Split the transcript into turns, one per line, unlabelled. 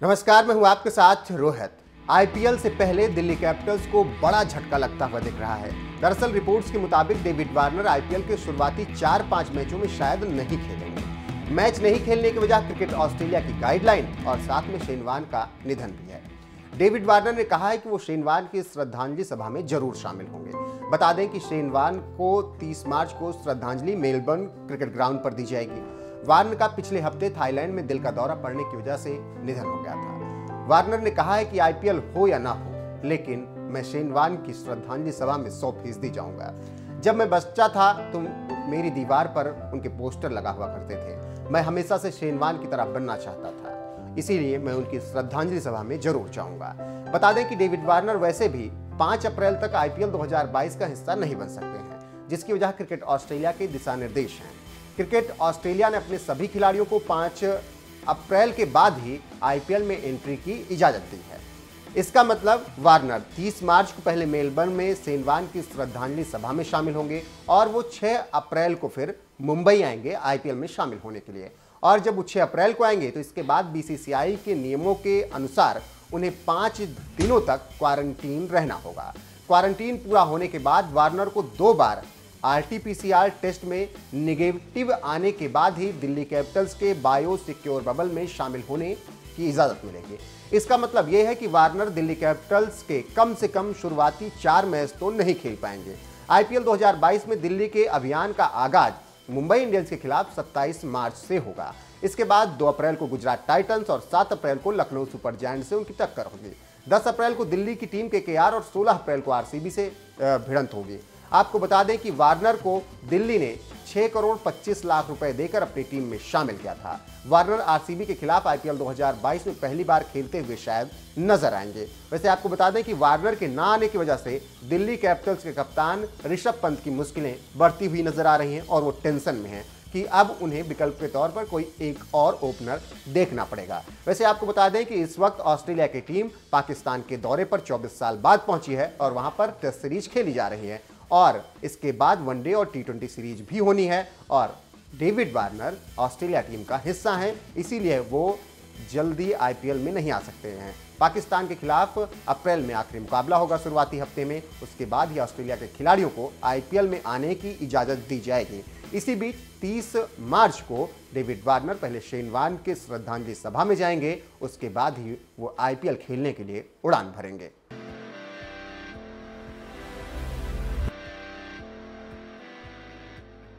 नमस्कार, मैं हूँ आपके साथ रोहित। आईपीएल से पहले दिल्ली कैपिटल्स को बड़ा झटका लगता हुआ दिख रहा है। दरअसल रिपोर्ट्स के मुताबिक डेविड वार्नर आईपीएल के शुरुआती चार पाँच मैचों में शायद नहीं खेलेंगे। मैच नहीं खेलने की वजह क्रिकेट ऑस्ट्रेलिया की गाइडलाइन और साथ में शेनवान का निधन भी है। डेविड वार्नर ने कहा है कि वो शेनवान की श्रद्धांजलि सभा में ज़रूर शामिल होंगे। बता दें कि शेनवान को 30 मार्च को श्रद्धांजलि मेलबर्न क्रिकेट ग्राउंड पर दी जाएगी। वार्नर का पिछले हफ़्ते थाईलैंड में दिल का दौरा पड़ने की वजह से निधन हो गया था। वार्नर ने कहा है कि आईपीएल हो या ना हो, लेकिन मैं शेनवान की श्रद्धांजलि सभा में सौ फ़ीसदी जाऊँगा। जब मैं बच्चा था तो मेरी दीवार पर उनके पोस्टर लगा हुआ करते थे। मैं हमेशा से शेनवान की तरह बनना चाहता था। इसीलिए मैं उनकी श्रद्धांजलि सभा में ज़रूर जाऊँगा। बता दें कि डेविड वार्नर वैसे भी 5 अप्रैल तक आईपीएल 2022 का हिस्सा नहीं बन सकते हैं, जिसकी वजह क्रिकेट ऑस्ट्रेलिया के दिशा निर्देश हैं। क्रिकेट ऑस्ट्रेलिया ने अपने सभी खिलाड़ियों को 5 अप्रैल के बाद ही आईपीएल में एंट्री की इजाज़त दी है। इसका मतलब वार्नर 30 मार्च को पहले मेलबर्न में सेनवान की श्रद्धांजलि सभा में शामिल होंगे और वो 6 अप्रैल को फिर मुंबई आएँगे आईपीएल में शामिल होने के लिए। और जब वो 6 अप्रैल को आएँगे तो इसके बाद बीसीसीआई के नियमों के अनुसार उन्हें पाँच दिनों तक क्वारंटीन रहना होगा। क्वारंटीन पूरा होने के बाद वार्नर को दो बार आरटीपीसीआर टेस्ट में निगेटिव आने के बाद ही दिल्ली कैपिटल्स के बायो सिक्योर बबल में शामिल होने की इजाज़त मिलेगी। इसका मतलब यह है कि वार्नर दिल्ली कैपिटल्स के कम से कम शुरुआती चार मैच तो नहीं खेल पाएँगे। आईपीएल 2022 में दिल्ली के अभियान का आगाज़ मुंबई इंडियंस के खिलाफ 27 मार्च से होगा। इसके बाद 2 अप्रैल को गुजरात टाइटंस और 7 अप्रैल को लखनऊ सुपर जायंट से उनकी टक्कर होगी। 10 अप्रैल को दिल्ली की टीम के केआर और 16 अप्रैल को आरसीबी से भिड़ंत होगी। आपको बता दें कि वार्नर को दिल्ली ने 6 करोड़ 25 लाख रुपए देकर अपनी टीम में शामिल किया था। वार्नर आरसीबी के खिलाफ आईपीएल 2022 में पहली बार खेलते हुए शायद नज़र आएँगे। वैसे आपको बता दें कि वार्नर के ना आने की वजह से दिल्ली कैपिटल्स के कप्तान ऋषभ पंत की मुश्किलें बढ़ती हुई नज़र आ रही हैं और वो टेंशन में हैं कि अब उन्हें विकल्प के तौर पर कोई एक और ओपनर देखना पड़ेगा। वैसे आपको बता दें कि इस वक्त ऑस्ट्रेलिया की टीम पाकिस्तान के दौरे पर 24 साल बाद पहुँची है और वहाँ पर टेस्ट सीरीज़ खेली जा रही है। और इसके बाद वनडे और टी सीरीज़ भी होनी है और डेविड वार्नर ऑस्ट्रेलिया टीम का हिस्सा हैं, इसीलिए वो जल्दी आईपीएल में नहीं आ सकते हैं। पाकिस्तान के खिलाफ अप्रैल में आखिरी मुकाबला होगा शुरुआती हफ़्ते में, उसके बाद ही ऑस्ट्रेलिया के खिलाड़ियों को आईपीएल में आने की इजाज़त दी जाएगी। इसी बीच 30 मार्च को डेविड वार्नर पहले शेनवान के श्रद्धांजलि सभा में जाएँगे, उसके बाद ही वो आईपीएल खेलने के लिए उड़ान भरेंगे।